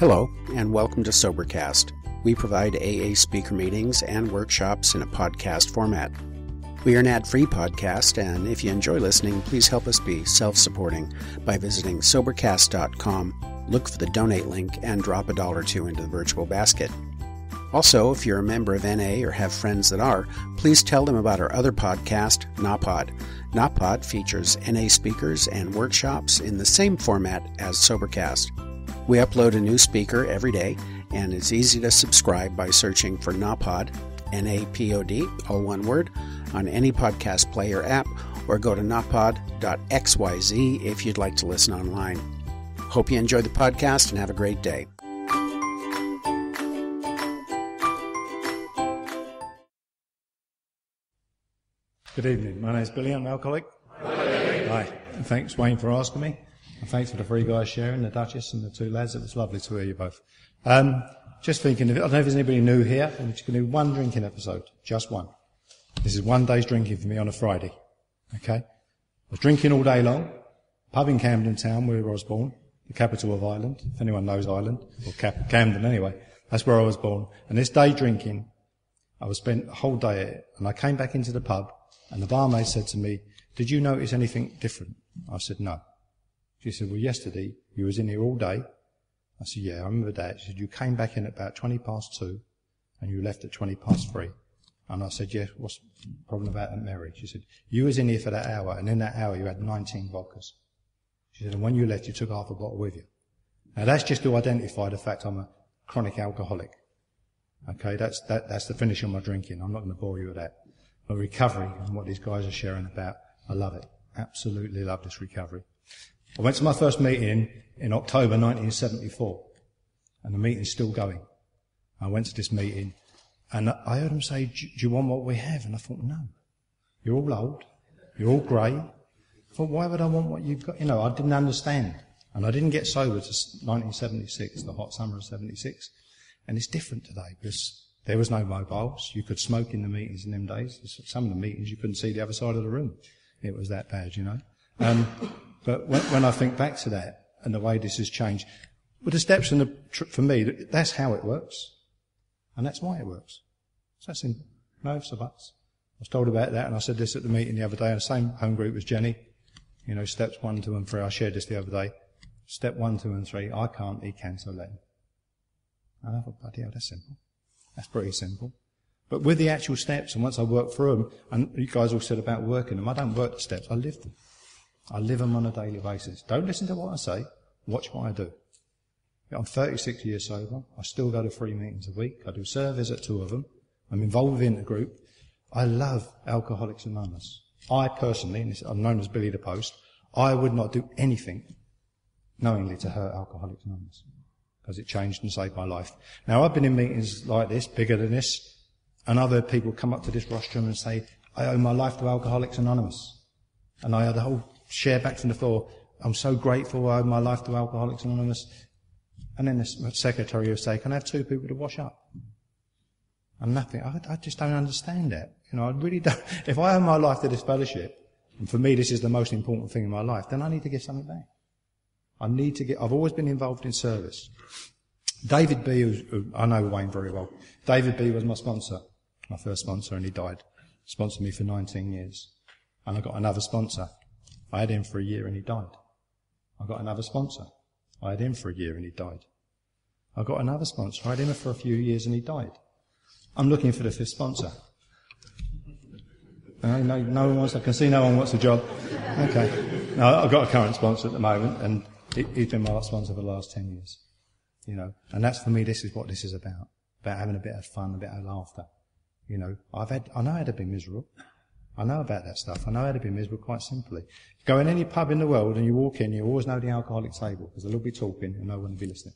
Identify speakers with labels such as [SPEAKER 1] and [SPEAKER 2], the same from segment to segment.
[SPEAKER 1] Hello, and welcome to Sobercast. We provide AA speaker meetings and workshops in a podcast format. We are an ad free podcast, and if you enjoy listening, please help us be self supporting by visiting Sobercast.com, look for the donate link, and drop a dollar or two into the virtual basket. Also, if you're a member of NA or have friends that are, please tell them about our other podcast, NAPOD. NAPOD features NA speakers and workshops in the same format as Sobercast. We upload a new speaker every day, and it's easy to subscribe by searching for NAPOD, N A P O D, all one word, on any podcast player app, or go to napod.xyz if you'd like to listen online. Hope you enjoy the podcast and have a great day.
[SPEAKER 2] Good evening. My name is Billy. I'm an alcoholic. Hi. And thanks, Wayne, for asking me. And thanks for the three guys sharing, the Duchess and the two lads. It was lovely to hear you both. Um, just thinking, I don't know if there's anybody new here. Just going to do one drinking episode. Just one. This is one day's drinking for me on a Friday. Okay? I was drinking all day long. Pub in Camden Town, where I was born. The capital of Ireland. If anyone knows Ireland. Or Cap- Camden anyway. That's where I was born. And this day drinking, I was spent a whole day at it. And I came back into the pub and the barmaid said to me, did you notice anything different? I said, no. She said, well, yesterday you was in here all day. I said, yeah, I remember that. She said, you came back in at about 20 past two and you left at 20 past three. And I said, yeah, what's the problem about that, Mary? She said, you was in here for that hour and in that hour you had 19 vodkas. She said, and when you left you took half a bottle with you. Now that's just to identify the fact I'm a chronic alcoholic. Okay, that's, that, that's the finish of my drinking. I'm not going to bore you with that. But recovery and what these guys are sharing about, I love it. Absolutely love this recovery. I went to my first meeting in October 1974, and the meeting's still going. I went to this meeting, and I heard them say, do you want what we have? And I thought, no. You're all old. You're all grey. I thought, why would I want what you've got? You know, I didn't understand. And I didn't get sober to 1976, the hot summer of 76. And it's different today because there was no mobiles. You could smoke in the meetings in them days. Some of the meetings you couldn't see the other side of the room. It was that bad, you know. Um, but when, when, I think back to that and the way this has changed, with the steps and the, for me, that's how it works. And that's why it works. It's that simple. No ifs or buts. I was told about that and I said this at the meeting the other day, the same home group as Jenny. You know, steps one, two and three. I shared this the other day. Step one, two and three. I can't, he can, so let him. And I thought, bloody hell, that's simple. That's pretty simple. But with the actual steps, and once I work through them, and you guys all said about working them, I don't work the steps, I live them. I live them on a daily basis. Don't listen to what I say, watch what I do. I'm 36 years sober. I still go to three meetings a week. I do service at two of them. I'm involved in the group. I love Alcoholics Anonymous. I personally, and I'm known as Billy the Post, I would not do anything knowingly to hurt Alcoholics Anonymous because it changed and saved my life. Now I've been in meetings like this, bigger than this, and other people come up to this rostrum and say, I owe my life to Alcoholics Anonymous. And I had a whole share back from the floor. I'm so grateful I owe my life to Alcoholics Anonymous. And then the secretary will say, can I have two people to wash up? And nothing. I, I just don't understand that. You know, I really don't. If I owe my life to this fellowship, and for me this is the most important thing in my life, then I need to give something back. I need to get, I've always been involved in service. David B, who, I know Wayne very well. David B was my sponsor, my first sponsor, and he died. Sponsored me for 19 years. And I got another sponsor. I had him for a year and he died. I got another sponsor. I had him for a year and he died. I got another sponsor. I had him for a few years and he died. I'm looking for the fifth sponsor. Uh, no, no one wants. I can see no one wants a job. Okay. No, I've got a current sponsor at the moment, and he's been my last sponsor for the last ten years. You know, and that's for me. This is what this is about. About having a bit of fun, a bit of laughter. You know, I've had. I know how to be miserable. I know about that stuff. I know how to be miserable quite simply. Go in any pub in the world and you walk in, you always know the alcoholic table because they'll be talking and no one will be listening.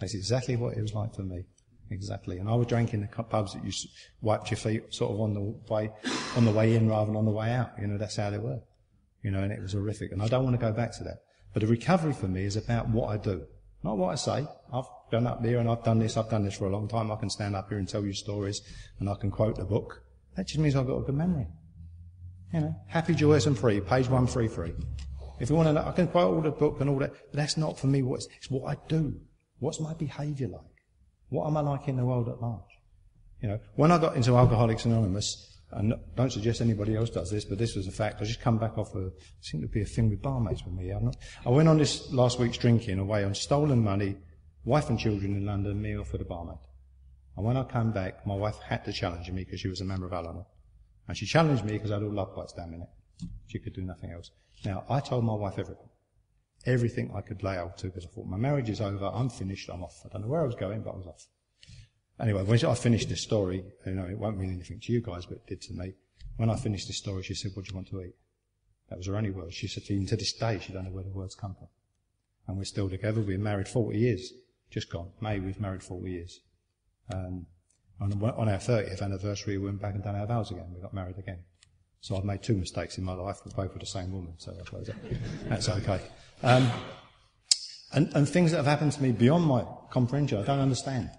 [SPEAKER 2] That's exactly what it was like for me. Exactly. And I was drinking in the pubs that you wiped your feet sort of on the way, on the way in rather than on the way out. You know, that's how they were. You know, and it was horrific. And I don't want to go back to that. But the recovery for me is about what I do. Not what I say. I've gone up here and I've done this, I've done this for a long time. I can stand up here and tell you stories and I can quote the book. That just means I've got a good memory. You know, happy, joyous and free, page 133. If you want to know, I can quote all the book and all that, but that's not for me what it's, what I do. What's my behaviour like? What am I like in the world at large? You know, when I got into Alcoholics Anonymous, and don't suggest anybody else does this, but this was a fact. I just come back off a, seemed to be a thing with barmaids with me. Not, i went on this last week's drinking away on stolen money, wife and children in London, me off with a barmaid. And when I came back, my wife had to challenge me because she was a member of Al-Anon. And she challenged me because I had all love bites down in it. She could do nothing else. Now, I told my wife everything. Everything I could lay out to because I thought my marriage is over, I'm finished, I'm off. I don't know where I was going, but I was off. Anyway, when I finished this story, you know, it won't mean anything to you guys, but it did to me. When I finished this story, she said, what do you want to eat? That was her only words. She said, even to this day, she don't know where the words come from. And we're still together. Been married 40 years. Just gone. May, we've married 40 years. Um, on, on our 30th anniversary, we went back and done our vows again. We got married again. So I've made two mistakes in my life, but both with the same woman, so I suppose that, that's okay. Um, and, and things that have happened to me beyond my comprehension, I don't understand.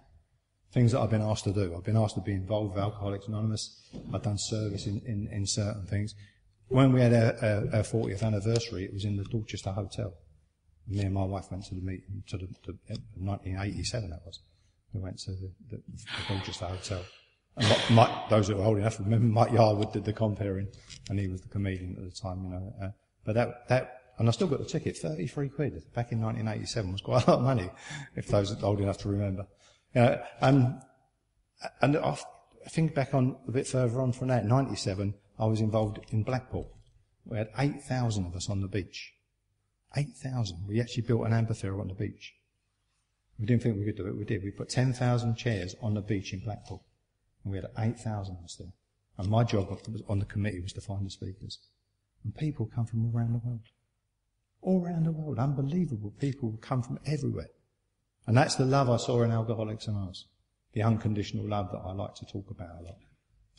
[SPEAKER 2] Things that I've been asked to do. I've been asked to be involved with Alcoholics Anonymous. I've done service in, in, in certain things. When we had our, our, our, 40th anniversary, it was in the Dorchester Hotel. Me and my wife went to the meeting, to the, the 1987 that was. We went to the, the, the Dorchester Hotel. And Mike, those that were old enough remember Mike Yarwood did the comparing, and he was the comedian at the time, you know. Uh, but that, that, and I still got the ticket, 33 quid back in 1987 was quite a lot of money, if those are old enough to remember. Uh, and, and I think back on a bit further on from that, 97, I was involved in Blackpool. We had 8,000 of us on the beach. 8,000. We actually built an amphitheatre on the beach. We didn't think we could do it. We did. We put 10,000 chairs on the beach in Blackpool. And we had 8,000 of us there. And my job on the committee was to find the speakers. And people come from around the world. All around the world. Unbelievable. People come from everywhere. And that's the love I saw in Alcoholics Anonymous. The unconditional love that I like to talk about a lot.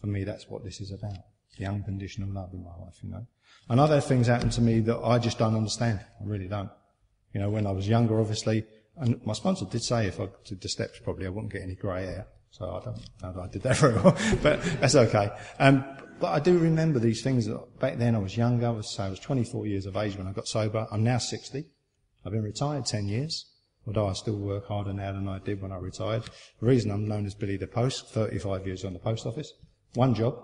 [SPEAKER 2] For me, that's what this is about. The unconditional love in my life, you know. And other things happen to me that I just don't understand. I really don't. You know, when I was younger, obviously, and my sponsor did say if I did the steps probably I wouldn't get any grey hair. So I don't know that I did that very well, but that's okay. Um, but I do remember these things back then I was younger. I was, I was 24 years of age when I got sober. I'm now 60. I've been retired 10 years although I still work harder now than I did when I retired. The reason I'm known as Billy the Post, 35 years on the post office, one job,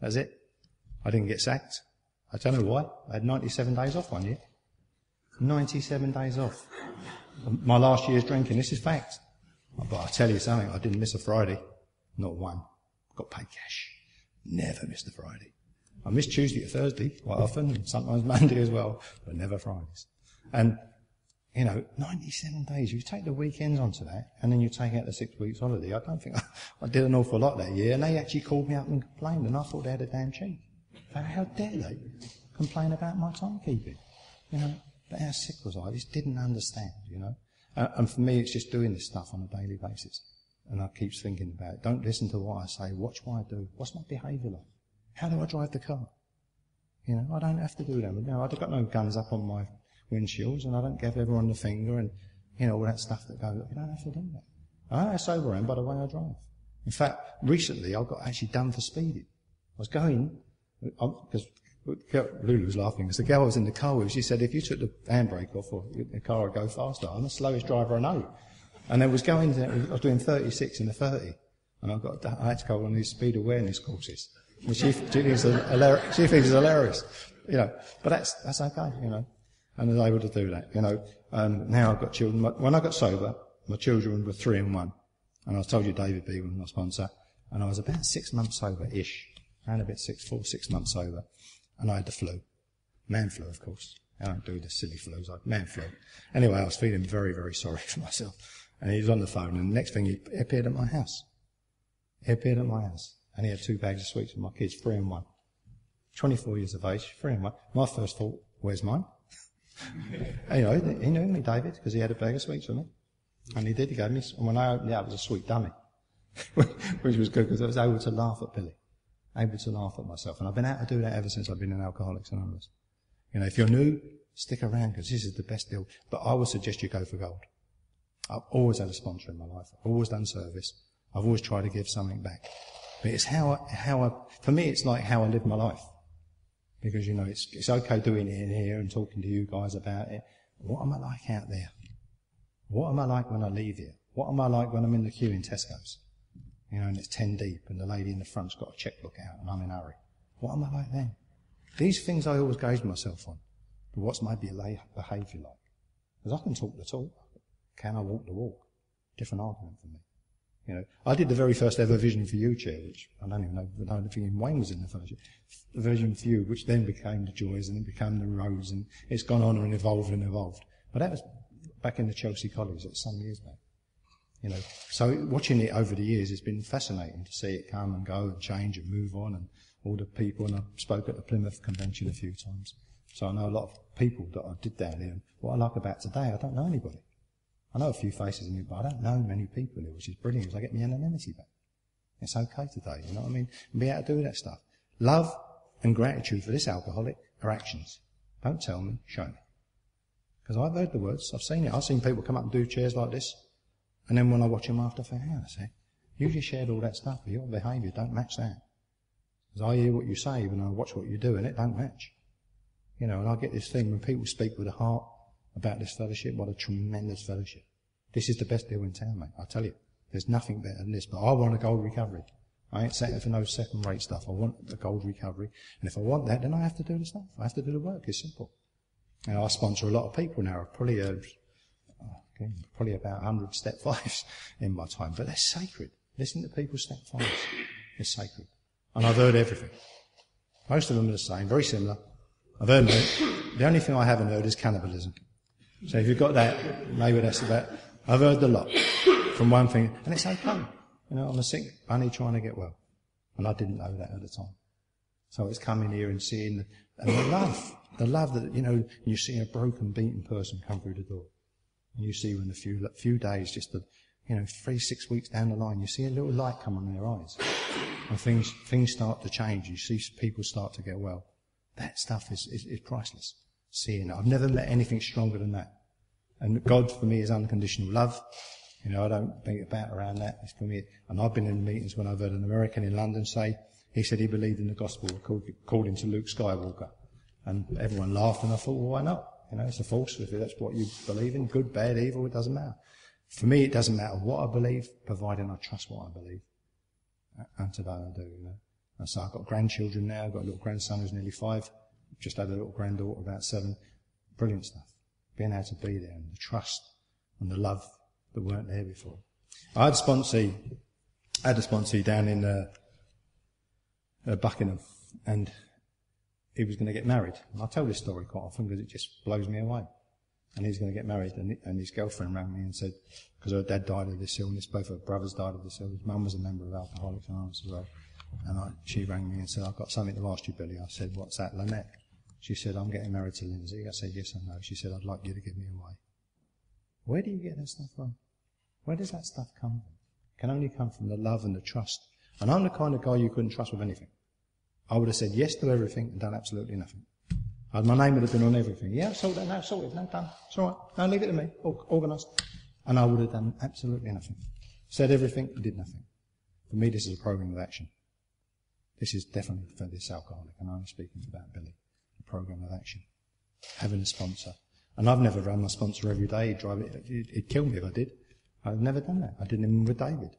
[SPEAKER 2] that's it. I didn't get sacked. I don't know why. I had 97 days off one year. 97 days off. My last year's drinking, this is fact. But I tell you something, I didn't miss a Friday. Not one. Got paid cash. Never missed a Friday. I miss Tuesday to Thursday quite often, and sometimes Monday as well, but never Fridays. And you know, 97 days. You take the weekends onto that, and then you take out the six weeks holiday. I don't think I, I did an awful lot that year, and they actually called me up and complained, and I thought they had a damn cheek. How dare they complain about my timekeeping? You know, but how sick was I? I just didn't understand, you know. Uh, and for me, it's just doing this stuff on a daily basis. And I keep thinking about it. Don't listen to what I say. Watch what I do. What's my behaviour like? How do I drive the car? You know, I don't have to do that. Know, I've got no guns up on my windshields and I don't give everyone the finger and, you know, all that stuff that goes, you don't have to do that. I am sober am by the way I drive. In fact, recently I got actually done for speeding. I was going, because Lulu was laughing because the girl was in the car with, she said, if you took the handbrake off, or the car would go faster. I'm the slowest driver I know. And I was going, I was doing 36 in the 30. And I got, I had to go on these speed awareness courses. Which she, she, thinks hilarious, she thinks is hilarious. You know, but that's, that's okay, you know and I was able to do that. You know, um, now I've got children. When I got sober, my children were three and one, and I told you David B was my sponsor, and I was about six months sober-ish, around about six, four, six months sober, and I had the flu, man flu, of course. I don't do the silly flus, I man flu. Anyway, I was feeling very, very sorry for myself, and he was on the phone, and the next thing he appeared at my house. He appeared at my house, and he had two bags of sweets for my kids, three and one. 24 years of age, three and one. My first thought, where's mine? know, he knew me, David, because he had a bag of sweets for me. And he did, he gave me, and when I opened it it was a sweet dummy. Which was good because I was able to laugh at Billy. Able to laugh at myself. And I've been able to do that ever since I've been in Alcoholics Anonymous. You know, if you're new, stick around because this is the best deal. But I would suggest you go for gold. I've always had a sponsor in my life. I've always done service. I've always tried to give something back. But it's how I, how I, for me, it's like how I live my life because you know it's it's okay doing it in here and talking to you guys about it. What am I like out there? What am I like when I leave here? What am I like when I'm in the queue in Tesco's? You know, and it's ten deep and the lady in the front's got a checkbook out and I'm in a hurry. What am I like then? These things I always gauge myself on. But what's my behaviour like? Because I can talk the talk. Can I walk the walk? Different argument for me. You know, I did the very first ever Vision for You chair, which I don't even know, I don't think Wayne was in the first year. The Vision for You, which then became the Joys and then became the Rose and it's gone on and evolved and evolved. But that was back in the Chelsea College, that's some years back. You know, so watching it over the years, it's been fascinating to see it come and go and change and move on and all the people. And I spoke at the Plymouth Convention a few times. So I know a lot of people that I did down there. And what I like about today, I don't know anybody. I know a few faces in it, but I don't know many people here, which is brilliant because I get my anonymity back. It's okay today, you know what I mean? And be able to do that stuff. Love and gratitude for this alcoholic are actions. Don't tell me, show me. Because I've heard the words, I've seen it. I've seen people come up and do chairs like this. And then when I watch him after, I sec. You just shared all that stuff, but your behaviour don't match that. Because I hear what you say, but I watch what you do, and it don't match. You know, and I get this thing when people speak with a heart, about this fellowship. What a tremendous fellowship. This is the best deal in town, mate. I tell you. There's nothing better than this. But I want a gold recovery. I ain't settling for no second rate stuff. I want the gold recovery. And if I want that, then I have to do the stuff. I have to do the work. It's simple. And I sponsor a lot of people now. I've Probably, uh, okay, probably about 100 step fives in my time. But they're sacred. Listen to people's step fives. It's sacred. And I've heard everything. Most of them are the same, very similar. I've heard it. The only thing I haven't heard is cannibalism. So if you've got that, maybe that's about. I've heard a lot from one thing, and it's okay. You know, I'm a sick bunny trying to get well, and I didn't know that at the time. So it's coming here and seeing the, and the love, the love that you know, you see a broken, beaten person come through the door, and you see in a few few days, just the, you know, three six weeks down the line, you see a little light come on their eyes, and things things start to change. You see people start to get well. That stuff is, is, is priceless seeing it. I've never met anything stronger than that. And God for me is unconditional love. You know, I don't think about around that. It's for me. And I've been in meetings when I've heard an American in London say, he said he believed in the gospel Called according to Luke Skywalker. And everyone laughed and I thought, well, why not? You know, it's a false. If that's what you believe in, good, bad, evil, it doesn't matter. For me, it doesn't matter what I believe, providing I trust what I believe. And today I do, you know. And so I've got grandchildren now. I've got a little grandson who's nearly five just had a little granddaughter about seven. Brilliant stuff. Being able to be there and the trust and the love that weren't there before. I had a sponsee, I had a sponsee down in uh, uh, Buckingham and he was going to get married. And I tell this story quite often because it just blows me away. And he's going to get married and, and his girlfriend rang me and said, because her dad died of this illness, both her brothers died of this illness. Mum was a member of Alcoholics Anonymous as well. And I, she rang me and said, I've got something to ask you, Billy. I said, what's that, Lynette? She said, I'm getting married to Lindsay. I said, yes and no. She said, I'd like you to give me away. Where do you get that stuff from? Where does that stuff come from? It can only come from the love and the trust. And I'm the kind of guy you couldn't trust with anything. I would have said yes to everything and done absolutely nothing. My name would have been on everything. Yeah, sold that, no, uh, sold it, no, done. It's all right. Now leave it to me. Organised. And I would have done absolutely nothing. Said everything, did nothing. For me, this is a program of action. This is definitely for this alcoholic, and I'm speaking about Billy A program of action. Having a sponsor. And I've never run my sponsor every day. Drive it. It'd kill me if I did. I've never done that. I didn't even with David.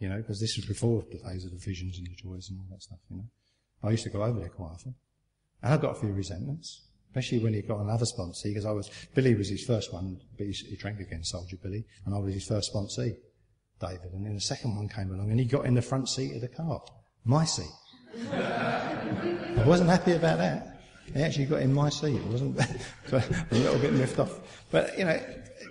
[SPEAKER 2] You know, because this was before the days of the visions and the joys and all that stuff, you know. I used to go over there quite often. And I got a few resentments. Especially when he got another sponsor, because I was, Billy was his first one, but he, he drank again, Soldier Billy, and I was his first sponsee, David. And then the second one came along and he got in the front seat of the car. My seat. I wasn't happy about that. He actually got in my seat. It wasn't a little bit miffed off. But, you know,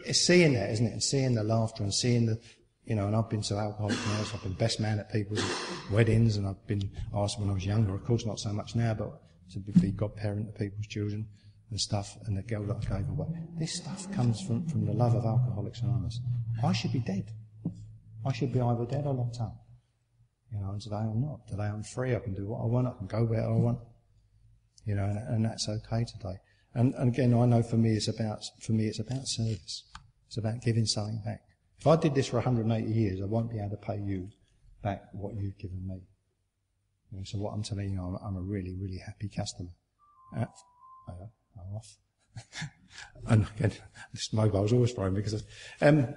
[SPEAKER 2] it's seeing that, isn't it? And seeing the laughter and seeing the, you know, and I've been to alcoholic now, I've been best man at people's weddings and I've been asked when I was younger, of course not so much now, but to be godparent to people's children and stuff and the girl that I gave away. This stuff comes from, from the love of Alcoholics Anonymous. I should be dead. I should be either dead or locked up. You know, and today I'm not. Today I'm free. I can do what I want. I can go where I want you know, and, and that's okay today. And, and again, I know for me it's about, for me it's about service. It's about giving something back. If I did this for 180 years, I won't be able to pay you back what you've given me. You know, so what I'm telling you, I'm, I'm, a really, really happy customer. Uh, I'm off. and again, this mobile's always phone because um,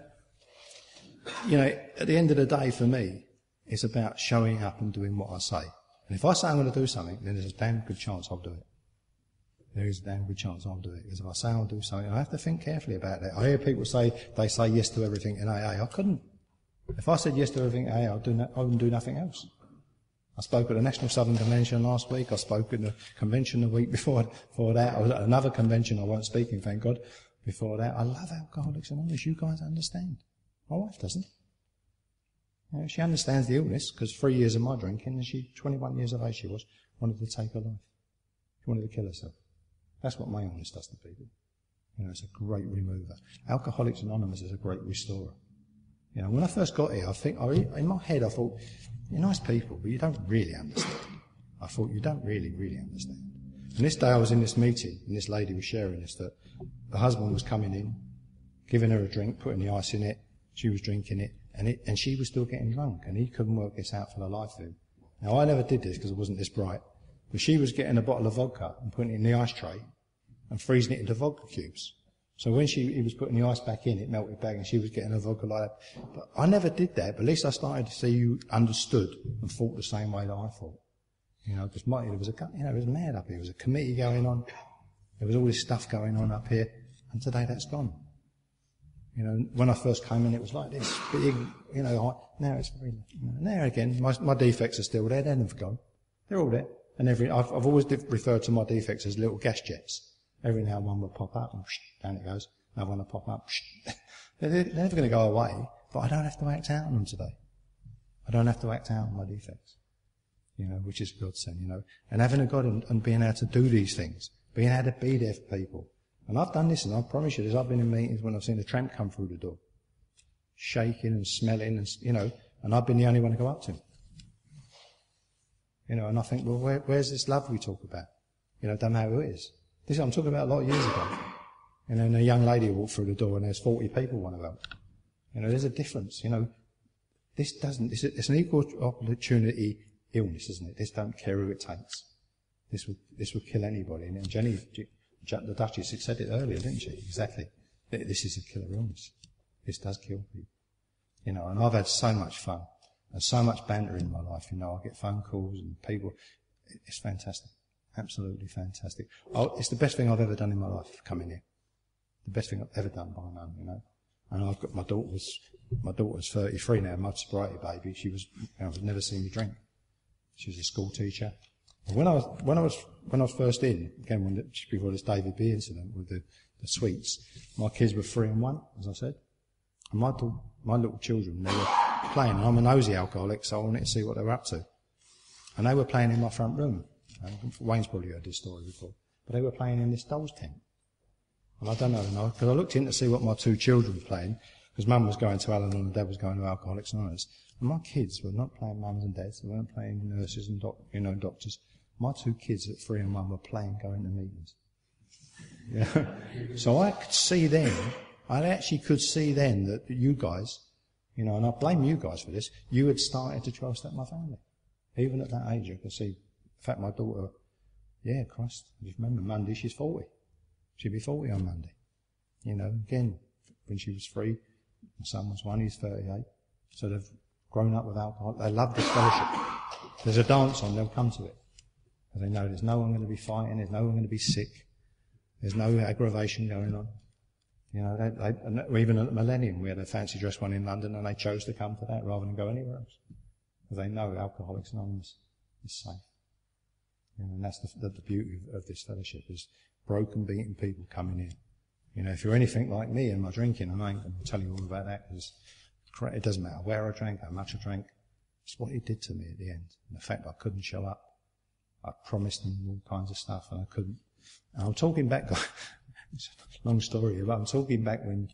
[SPEAKER 2] you know, at the end of the day for me, it's about showing up and doing what I say. And if I say I'm going to do something, then there's a damn good chance I'll do it. There is a damn good chance I'll do it. Because if I say I'll do something, I have to think carefully about that. I hear people say they say yes to everything in AA. I couldn't. If I said yes to everything in AA, I'd do no, I wouldn't do nothing else. I spoke at the National Southern Convention last week. I spoke at the convention the week before, before that. I was at another convention. I wasn't speaking, thank God. Before that, I love Alcoholics Anonymous. You guys understand. My wife doesn't. You know, she understands the illness because three years of my drinking, and she, 21 years of age she was, wanted to take her life. She wanted to kill herself. That's what my illness does to people. You know, it's a great remover. Alcoholics Anonymous is a great restorer. You know, when I first got here, I think, I, in my head, I thought, you're nice people, but you don't really understand. I thought, you don't really, really understand. And this day I was in this meeting, and this lady was sharing this, that the husband was coming in, giving her a drink, putting the ice in it, she was drinking it, and, it, and she was still getting drunk, and he couldn't work this out for the life of him. Now, I never did this because I wasn't this bright, but she was getting a bottle of vodka and putting it in the ice tray and freezing it into vodka cubes. So when she, he was putting the ice back in, it melted back and she was getting a vodka like that. But I never did that, but at least I started to see you understood and thought the same way that I thought. You know, because there was a, you know, it was mad up here. There was a committee going on. There was all this stuff going on up here. And today that's gone. You know, when I first came in, it was like this big, you know, now it's very, you know, now again, my, my defects are still there. They're never gone. They're all there. And every, I've, I've always referred to my defects as little gas jets. Every now and one will pop up and down it goes. Another one will pop up. they're, they're never going to go away, but I don't have to act out on them today. I don't have to act out on my defects. You know, which is a godsend, you know. And having a God and, and being able to do these things, being able to be there for people. And I've done this, and I promise you this, I've been in meetings when I've seen a tramp come through the door. Shaking and smelling and, you know, and I've been the only one to go up to him. You know, and I think, well, where, where's this love we talk about? You know, don't know who it is. This I'm talking about a lot of years ago. And then a young lady walked through the door and there's 40 people want to go. You know, there's a difference. You know, this doesn't, it's, it's an equal opportunity illness, isn't it? This don't care who it takes. This would, this would kill anybody. And Jenny, the Duchess, said it earlier, didn't she? Exactly. This is a killer illness. This does kill people. You know, and I've had so much fun and so much banter in my life. You know, I get phone calls and people. It's fantastic. Absolutely fantastic. Oh, it's the best thing I've ever done in my life, coming here. The best thing I've ever done by none, you know. And I've got my daughter was, my daughter's 33 now, my sobriety baby. She was, you know, never seen me drink. She was a school teacher. And when I was, when I was, when I was first in, again, when the, before this David B incident with the, the sweets, my kids were three and one, as I said. And my, my little children, they were playing. And I'm a nosy alcoholic, so I wanted to see what they were up to. And they were playing in my front room. Wayne's probably heard this story before. But they were playing in this dolls tent. And I don't know, because I looked in to see what my two children were playing, because mum was going to Al-Anon and dad was going to Alcoholics Anonymous. And my kids were not playing mums and dads, they weren't playing nurses and doc, you know, doctors. My two kids at three and one were playing going to meetings. Yeah. so I could see then, I actually could see then that you guys, you know, and I blame you guys for this, you had started to trust that my family. Even at that age, I could see in fact, my daughter, yeah, Christ, just remember Monday, she's 40. She'll be 40 on Monday. You know, again, when she was three, my son was one, he's 38. So they've grown up with alcohol. They love this fellowship. There's a dance on, they'll come to it. Because they know there's no one going to be fighting, there's no one going to be sick, there's no aggravation going on. You know, even at the Millennium, we had a fancy dress one in London, and they chose to come to that rather than go anywhere else. Because they know Alcoholics Anonymous is safe. You know, and that's the, the, the beauty of, this fellowship is broken, beaten people coming in. You know, if you're anything like me and my drinking, and I ain't going to tell you all about that because it doesn't matter where I drank, how much I drank. It's what it did to me at the end. And the fact I couldn't show up. I promised them all kinds of stuff and I couldn't. And I'm talking back, it's a long story, but I'm talking back when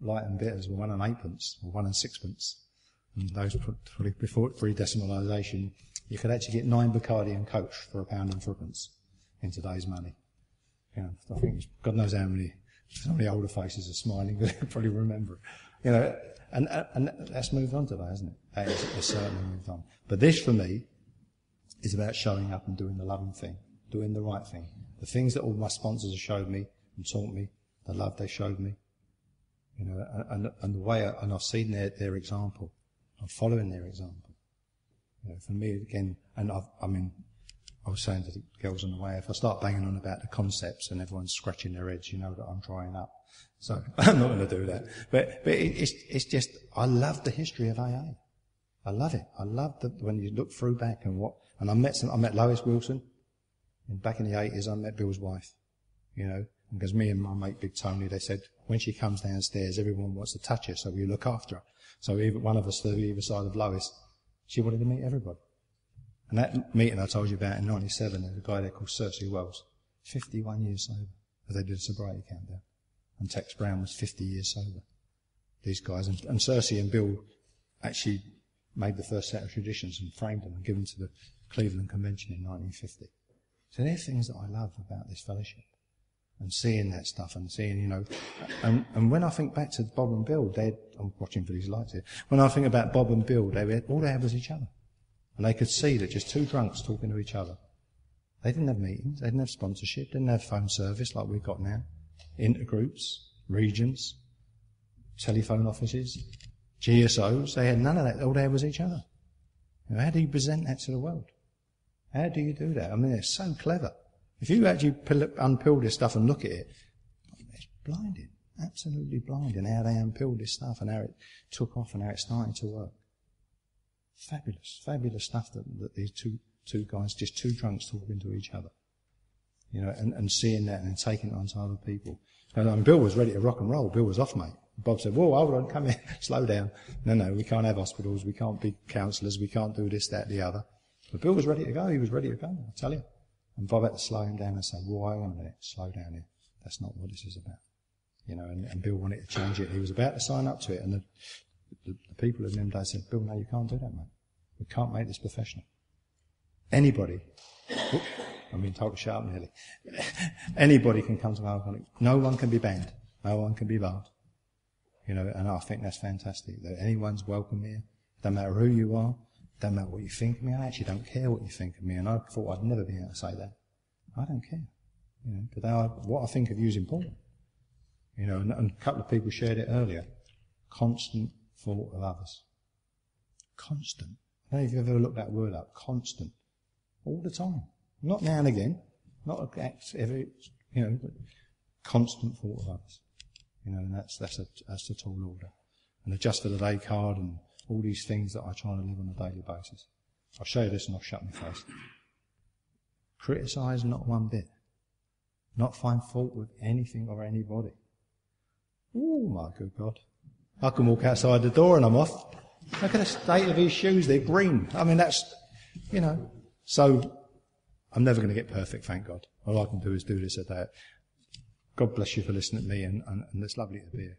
[SPEAKER 2] light and bitters were one and eightpence or one and sixpence. And those probably before decimalisation you could actually get nine Bacardi and Coke for a pound and threepence in today's money. You know, I think God knows how many, how many older faces are smiling, they probably remember. You know, and, and that's moved on today, hasn't it? That is, it's certainly moved on. But this for me is about showing up and doing the loving thing, doing the right thing. The things that all my sponsors have showed me and taught me, the love they showed me, You know, and, and the way, I, and I've seen their, their example. I'm following their example. You know, for me, again, and I've, I mean, I was saying to the girls on the way, if I start banging on about the concepts and everyone's scratching their heads, you know that I'm drying up. So I'm not going to do that. But, but it, it's, it's just, I love the history of AA. I love it. I love that when you look through back and what, and I met some, I met Lois Wilson. And back in the 80s, I met Bill's wife. You know, because me and my mate Big Tony, they said, when she comes downstairs, everyone wants to touch her, so we look after her. So even one of us stood either side of Lois. She wanted to meet everybody. And that meeting I told you about in 97, there's a guy there called Searcy Wells, 51 years sober, they did a sobriety countdown. And Tex Brown was 50 years sober. These guys, and, and Searcy and Bill actually made the first set of traditions and framed them and given to the Cleveland Convention in 1950. So they're things that I love about this fellowship. And seeing that stuff and seeing, you know, and, and when I think back to Bob and Bill, they I'm watching for these lights here. When I think about Bob and Bill, they had, all they had was each other. And they could see that just two drunks talking to each other. They didn't have meetings, they didn't have sponsorship, didn't have phone service like we've got now. Intergroups, regions, telephone offices, GSOs, they had none of that. All they had was each other. Now, how do you present that to the world? How do you do that? I mean, they're so clever. If you actually unpill this stuff and look at it, it's blinding. Absolutely blinding how they unpeeled this stuff and how it took off and how it's starting to work. Fabulous, fabulous stuff that, that these two, two guys, just two drunks talking to each other. You know, and, and seeing that and taking it onto other people. And mean, Bill was ready to rock and roll. Bill was off, mate. Bob said, whoa, hold on, come here, slow down. No, no, we can't have hospitals, we can't be counsellors, we can't do this, that, the other. But Bill was ready to go, he was ready to go, I tell you. And Bob had to slow him down and say, hang on a minute, slow down here. That's not what this is about. You know, and, and Bill wanted to change it. He was about to sign up to it, and the, the, the people in them said, Bill, no, you can't do that, mate. We can't make this professional. Anybody, I'm being told to shut up nearly. Anybody can come to alcoholics. No one can be banned. No one can be barred. You know, and I think that's fantastic that anyone's welcome here. Doesn't matter who you are. Doesn't matter what you think of me. I actually don't care what you think of me. And I thought I'd never be able to say that. I don't care. You know, but I, what I think of you is important. You know, and, and a couple of people shared it earlier. Constant thought of others. Constant. I don't know if you've ever looked that word up. Constant. All the time. Not now and again. Not every, you know, constant thought of others. You know, and that's, that's a, that's a tall order. And the just for the day card and all these things that I try to live on a daily basis. I'll show you this and I'll shut my face. Criticise not one bit. Not find fault with anything or anybody. Oh my good God. I can walk outside the door and I'm off. Look at the state of his shoes. They're green. I mean, that's, you know. So, I'm never going to get perfect, thank God. All I can do is do this a day. God bless you for listening to me, and, and, and it's lovely to be here.